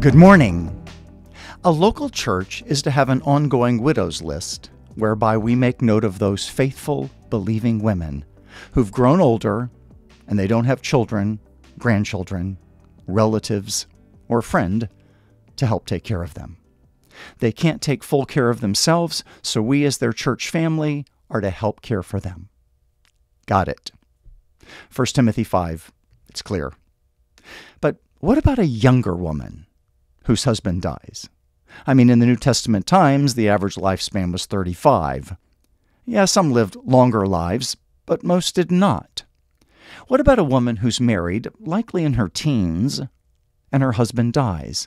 Good morning. A local church is to have an ongoing widows list whereby we make note of those faithful, believing women who've grown older and they don't have children, grandchildren, relatives, or a friend to help take care of them. They can't take full care of themselves, so we as their church family are to help care for them. Got it. 1 Timothy 5, it's clear. But what about a younger woman? Whose husband dies. I mean, in the New Testament times, the average lifespan was 35. Yeah, some lived longer lives, but most did not. What about a woman who's married, likely in her teens, and her husband dies?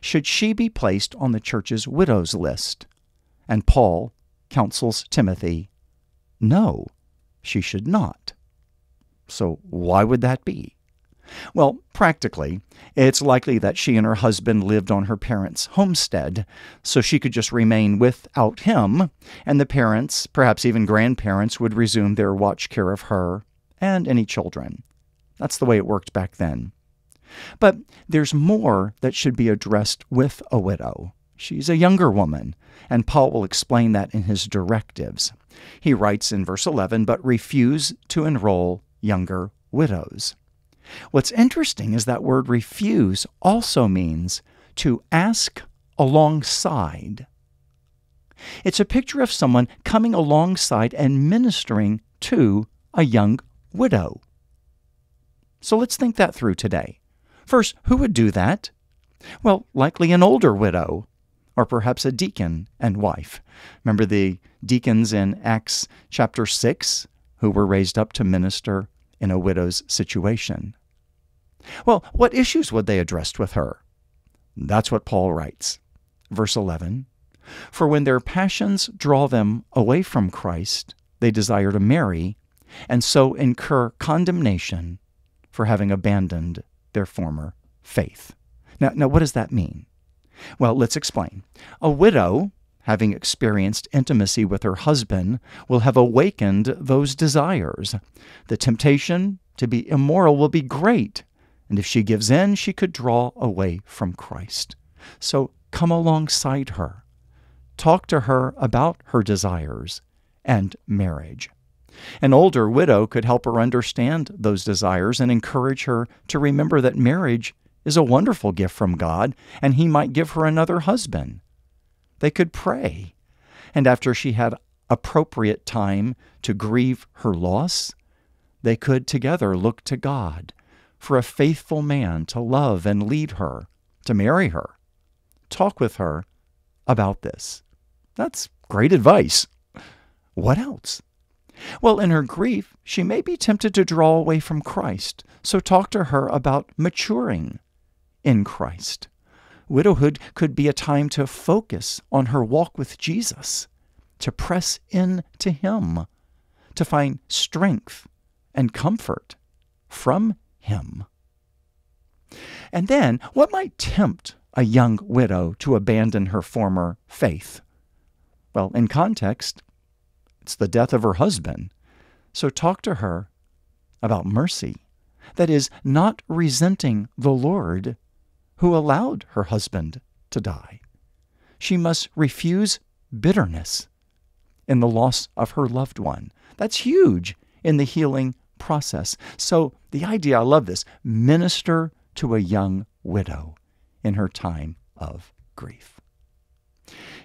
Should she be placed on the church's widows list? And Paul counsels Timothy, no, she should not. So why would that be? Well, practically, it's likely that she and her husband lived on her parents' homestead, so she could just remain without him, and the parents, perhaps even grandparents, would resume their watch care of her and any children. That's the way it worked back then. But there's more that should be addressed with a widow. She's a younger woman, and Paul will explain that in his directives. He writes in verse 11, but refuse to enroll younger widows. What's interesting is that word refuse also means to ask alongside. It's a picture of someone coming alongside and ministering to a young widow. So let's think that through today. First, who would do that? Well, likely an older widow, or perhaps a deacon and wife. Remember the deacons in Acts chapter 6 who were raised up to minister in a widow's situation. Well, what issues would they address with her? That's what Paul writes. Verse 11 For when their passions draw them away from Christ, they desire to marry, and so incur condemnation for having abandoned their former faith. Now, now what does that mean? Well, let's explain. A widow having experienced intimacy with her husband, will have awakened those desires. The temptation to be immoral will be great, and if she gives in, she could draw away from Christ. So come alongside her. Talk to her about her desires and marriage. An older widow could help her understand those desires and encourage her to remember that marriage is a wonderful gift from God and He might give her another husband. They could pray. And after she had appropriate time to grieve her loss, they could together look to God for a faithful man to love and lead her, to marry her. Talk with her about this. That's great advice. What else? Well, in her grief, she may be tempted to draw away from Christ, so talk to her about maturing in Christ. Widowhood could be a time to focus on her walk with Jesus, to press in to Him, to find strength and comfort from Him. And then, what might tempt a young widow to abandon her former faith? Well, in context, it's the death of her husband. So talk to her about mercy. That is, not resenting the Lord who allowed her husband to die. She must refuse bitterness in the loss of her loved one. That's huge in the healing process. So, the idea I love this minister to a young widow in her time of grief.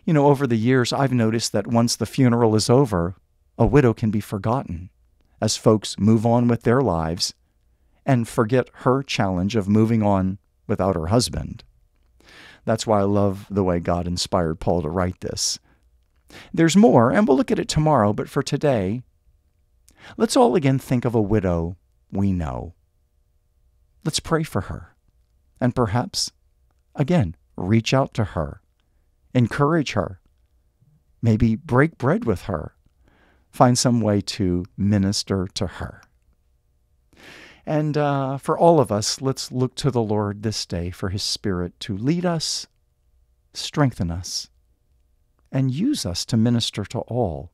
You know, over the years, I've noticed that once the funeral is over, a widow can be forgotten as folks move on with their lives and forget her challenge of moving on without her husband. That's why I love the way God inspired Paul to write this. There's more, and we'll look at it tomorrow, but for today, let's all again think of a widow we know. Let's pray for her. And perhaps, again, reach out to her, encourage her, maybe break bread with her, find some way to minister to her. And uh, for all of us, let's look to the Lord this day for His Spirit to lead us, strengthen us, and use us to minister to all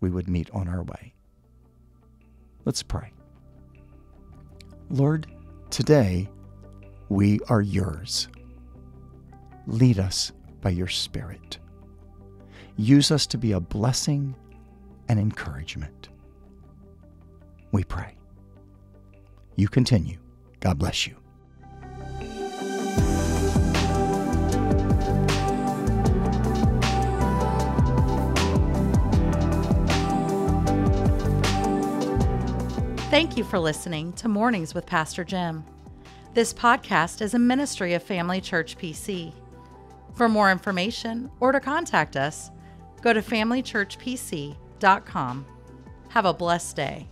we would meet on our way. Let's pray. Lord, today we are yours. Lead us by your Spirit. Use us to be a blessing and encouragement. We pray. You continue. God bless you. Thank you for listening to Mornings with Pastor Jim. This podcast is a ministry of Family Church PC. For more information or to contact us, go to familychurchpc.com. Have a blessed day.